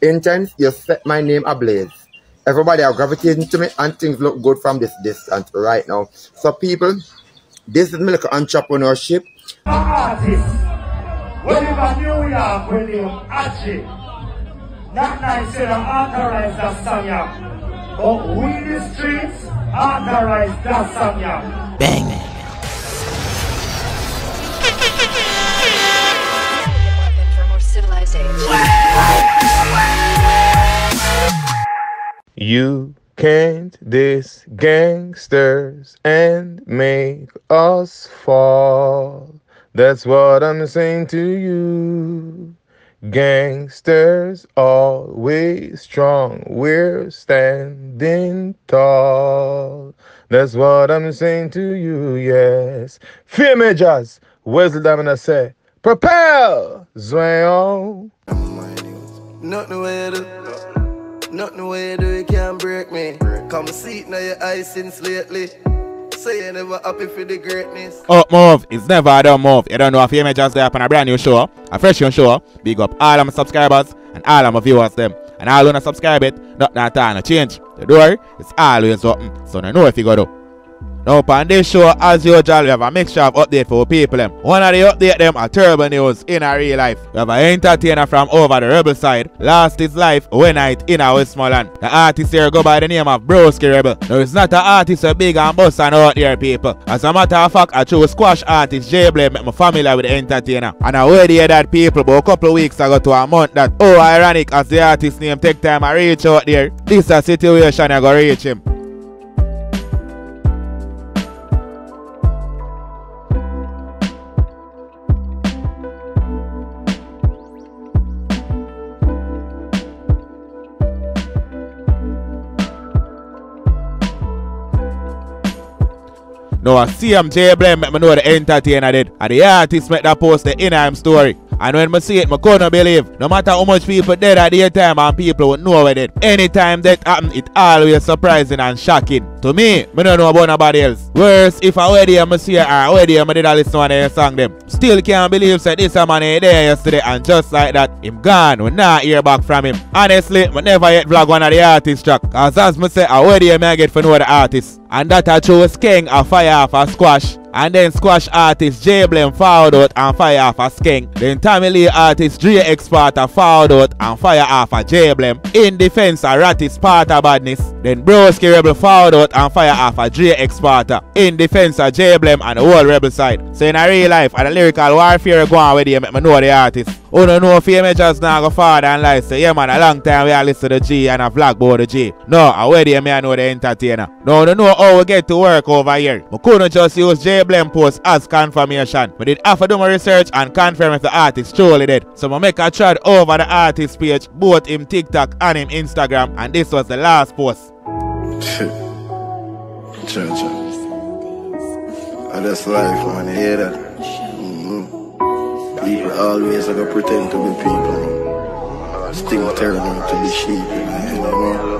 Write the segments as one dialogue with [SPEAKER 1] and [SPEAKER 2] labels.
[SPEAKER 1] Intence, you set my name ablaze. Everybody are gravitating to me and things look good from this distance right now. So people, this is Milk Entrepreneurship.
[SPEAKER 2] Artist, when you got New York, when you Archie, Notnice to authorize that song, yeah. But we the streets authorize that song, yeah.
[SPEAKER 3] Bang.
[SPEAKER 4] for more
[SPEAKER 5] You can't diss gangsters and make us fall. That's what I'm saying to you. Gangsters always strong, we're standing tall. That's what I'm saying to you, yes. Fear majors, Wesley Diamond say, propel, Zwayon.
[SPEAKER 6] Nothing way do. Nothing way you do, you can't break me. Come see it now your eyes since lately. Say you never happy for the greatness.
[SPEAKER 3] Oh, up move, it's never a done move. You don't know if you may just up on a brand new show, a fresh new show. Big up all of my subscribers and all of my viewers them. And all not subscribe it, not that time no change. The door is always open, so I know if you go do. Now, on this show, as usual, we have a mixture of update for people. Them. One of the update them are terrible news in a real life. We have an entertainer from over the rebel side, lost his life one night in a Westmoreland. The artist here go by the name of Broski Rebel. Now, it's not an artist so big and boss and out there, people. As a matter of fact, I chose squash artist J Blame make me familiar with the entertainer. And I already hear that people, but a couple of weeks ago to a month that, oh, ironic, as the artist name take time I reach out there. This a situation I go reach him. No, I see him J Blame make me know the entertainer did. And the artist make that post the in story. And when I see it, I couldn't believe. No matter how much people dead at the time and people would know about it. Anytime that happen, it always surprising and shocking. To me, I don't know about nobody else. Worse, if I already am see it or already am did a listen to their song them. Still can't believe that this man here there yesterday and just like that, him gone. We not hear back from him. Honestly, I never yet vlog one of the artist track. Cause as I say, I already am I get for know the artist. And that I chose King a fire off a squash. And then squash artist J Blame fouled out and fire off a skeng. Then Tommy Lee artist Dre Expert fouled out and fire off a J Blame. In defense a Ratty Sparta badness. Then Broski Rebel fouled out and fire off a Dre Expert. In defense a J Blame and the whole rebel side. So in a real life and a lyrical warfare go on with you make me know the artist. Who don't know if just now go forward and like say, yeah man, a long time we are listen to G and a vlog about the G. No, I where you may know the entertainer. No, don't know how we get to work over here. We couldn't just use J Blame post as confirmation. We did have to do my research and confirm if the artist truly did. So I make a thread over the artist page, both him TikTok and him Instagram, and this was the last post.
[SPEAKER 6] Cha. And that's life, man. You hear that? People always are gonna pretend to be people. Still out to be sheep, you know?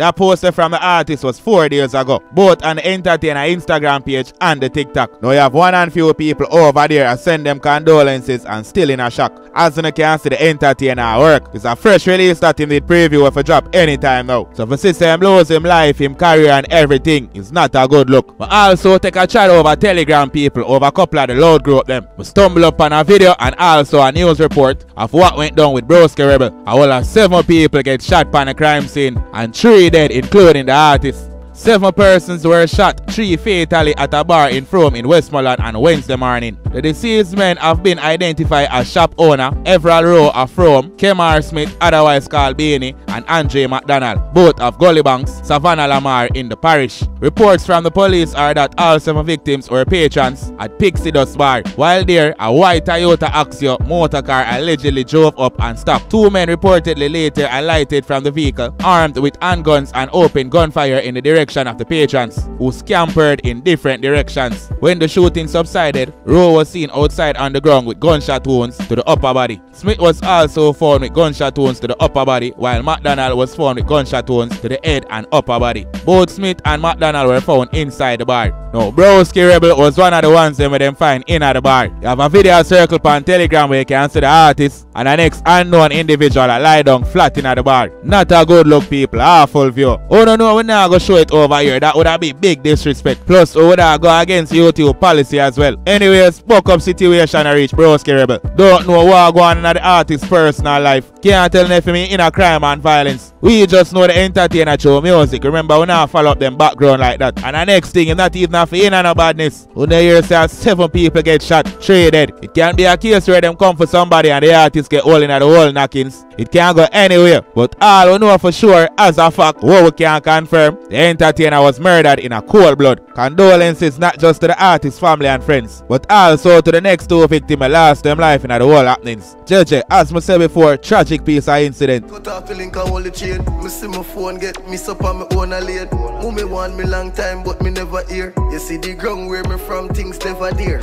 [SPEAKER 3] That poster from the artist was four days ago, both on the entertainer Instagram page and the TikTok. Now you have one and few people over there and send them condolences and still in a shock. As you can see the entertainer work. It's a fresh release that him did preview if a drop anytime now. So for him lose him life, him career and everything, it's not a good look. But also take a chat over Telegram people over a couple of the load group them. We stumble upon a video and also a news report of what went down with Broski Rebel. A whole of seven people get shot by the crime scene and three dead, including the artist. Seven persons were shot, three fatally at a bar in Frome in Westmoreland on Wednesday morning. The deceased men have been identified as shop owner Everald Rowe of Frome, Kemar Smith, otherwise called Beanie, and Andre McDonald, both of Gullybanks, Savanna-la-Mar in the parish. Reports from the police are that all seven victims were patrons at Pixie Dust Bar. While there, a white Toyota Axio motor car allegedly drove up and stopped. Two men reportedly later alighted from the vehicle, armed with handguns and opened gunfire in the direction protection of the patrons, who scampered in different directions. When the shooting subsided, Rowe was seen outside on the ground with gunshot wounds to the upper body. Smith was also found with gunshot wounds to the upper body, while McDonald was found with gunshot wounds to the head and upper body. Both Smith and McDonald were found inside the bar. Now, Broski Rebel was one of the ones them them find in at the bar. You have a video circle on Telegram where you can see the artist and the next unknown individual that lie down flat in at the bar. Not a good look, people. Awful view. Oh no, no, we're not go show it over here. That would have be big disrespect. Plus, we would have go against YouTube policy as well. Anyways, fuck up situation and reach Broski Rebel. Don't know what going on in the artist's personal life. Can't tell nothing me in a crime and violence. We just know the entertainer show music. Remember, we not follow up them background like that. And the next thing is not even a in and no badness. They hear say seven people get shot, three dead. It can't be a case where them come for somebody and the artist get all in at the whole knockings. It can't go anywhere. But all we know for sure, as a fact, what we can confirm, the entertainer was murdered in a cold blood. Condolences not just to the artist's family and friends, but also to the next two victims lost them life in the whole happenings. JJ, as I said before, tragic piece of incident.
[SPEAKER 6] Cut off the link and hold the chain. Me see my phone get miss up on my own a lane. Who me want me long time, but me never hear. You see the ground where me from, things never dear.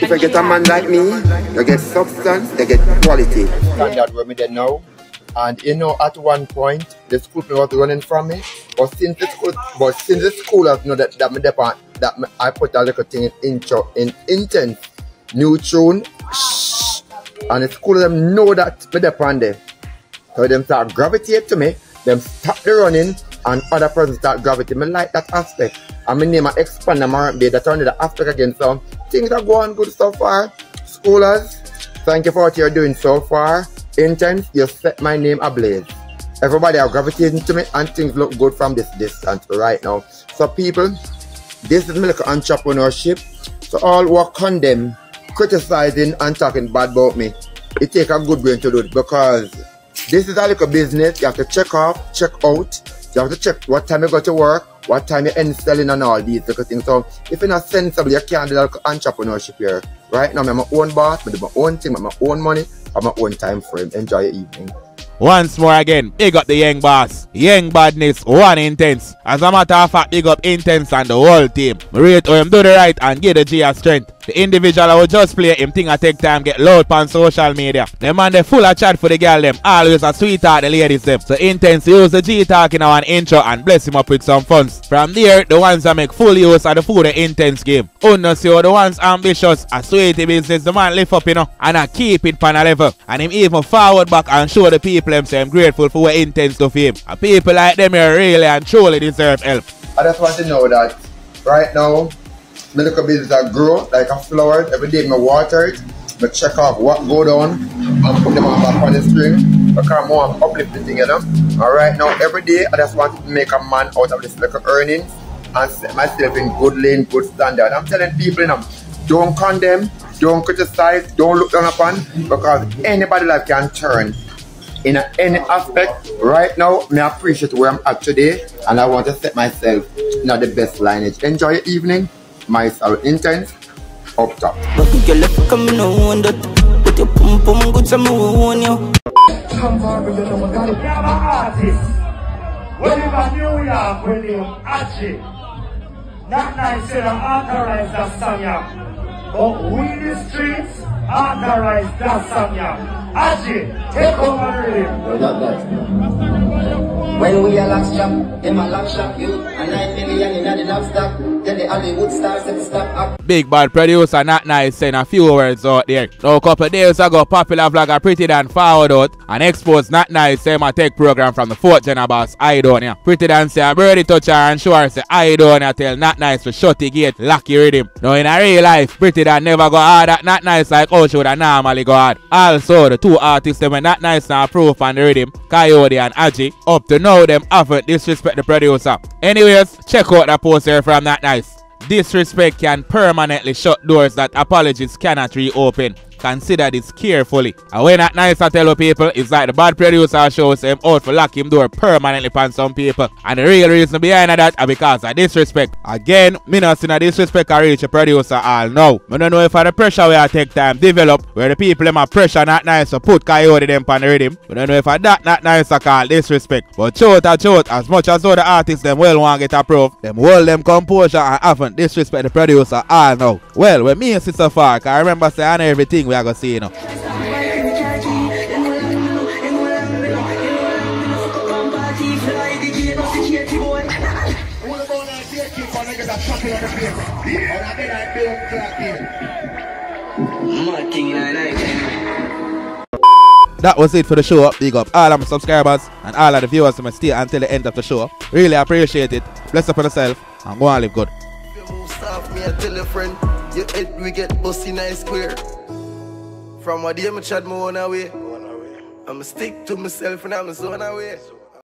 [SPEAKER 1] If I get a man like me, you get substance, they get quality. Standard where me there now. And you know, at one point, the school was running from me. But since the school, but since the school has know that that me depend, that me, I put a little thing in intro in Intence new tune, shh, and the school them know that me depend there. So them start gravitate to me, them stop the running, and other person start gravitating. Me like that aspect. And my name I expand them around there. That's only the aspect again. So things are going good so far. Schoolers, thank you for what you're doing so far. Intence, you set my name ablaze. Everybody are gravitating to me and things look good from this distance right now. So people, this is milk entrepreneurship. So all work on condemn, criticizing and talking bad about me, it take a good brain to do it because this is a little business. You have to check off, check out. You have to check what time you go to work, what time you end selling and all these little things. So if you're not sensible, you can't do entrepreneurship here. Right now, I'm my own boss, I do my own thing, I my own money, I my own time frame. Enjoy your evening.
[SPEAKER 3] Once more again, big up the young boss. Young badness, one Intence. As a matter of fact, big up Intence and the whole team. Rate him do the right and give the G a strength. The individual I just play him thing I take time get loud on social media. The man they full of chat for the girl them. Always a sweetheart the ladies them. So Intence use the G talk in our intro and bless him up with some funds. From there, the ones that make full use of the food the intense game. Uno see the ones ambitious, a sweetie business, the man lift up you know and I keep it pan a level. And him even forward back and show the people them say I'm grateful for what Intence to him. And people like them here really and truly deserve help.
[SPEAKER 1] I just want to know that right now, my little business that grow like a flower. Every day I water it, I check off what go down and put them on back on the string because I want to uplift the thing, you know. And right now, every day I just want to make a man out of this little earnings and set myself in good lane, good standard. I'm telling people, you know, don't condemn, don't criticize, don't look down upon because anybody life can turn in any aspect. Right now, me appreciate where I'm at today, and I want to set myself in the best lineage. Enjoy your evening. Myself
[SPEAKER 7] you.
[SPEAKER 2] You. Yeah, my artist. We New York, we live Archie. Notnice, you authorize that song, yeah. But we the streets, authorize that song, yeah. Archie, take over the rhythm.
[SPEAKER 7] When we are lock shop, them a lock shop you. And nine million in the knock stock. To act.
[SPEAKER 3] Big bad producer, Notnice, saying a few words out there. Now, a couple days ago, popular vlogger Pretty Dan forward out and exposed Notnice, say my tech program from the fourth gen boss, Idonia. Pretty Dan say, I birdie touch her and show her, say, Idonia tell Notnice for shut the gate, lock your rhythm. Now, in a real life, Pretty Dan never go hard at Notnice like how she would normally go hard. Also, the two artists, them were Notnice and proof on the rhythm, Kyodi and Ajji, up to now, them haven't disrespect the producer. Anyways, check out the post here from Notnice. Disrespect can permanently shut doors that apologies cannot reopen. Consider this carefully. And when that nice I tell people, it's like the bad producer shows him out for lock him door permanently upon some people. And the real reason behind that because of disrespect. Again, me not seeing a disrespect I reach a producer all now. I don't know if the pressure we I take time develop, where the people a pressure Notnice to put Kyodi them on the rhythm. I don't know if I that Notnice to call disrespect. But shout a shout, as much as other artists them well want get approved, them hold them composure and haven't disrespect the producer all now. Well, when me and Sister Fark, I remember saying everything we are gonna see you know. That was it for the show. Big up all of my subscribers and all of the viewers who stay until the end of the show. Really appreciate it. Bless up on yourself and go and live good.
[SPEAKER 6] You move me I tell your friend, your head we get busty nice square. From what day me chat me on away. I'ma stick to myself and I'm zone away.